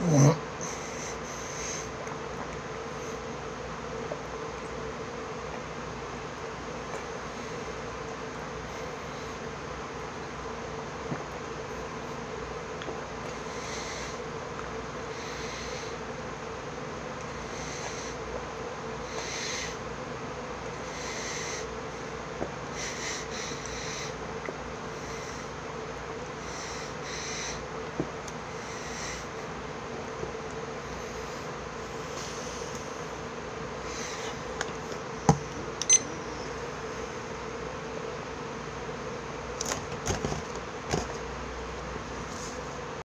Mm-hmm.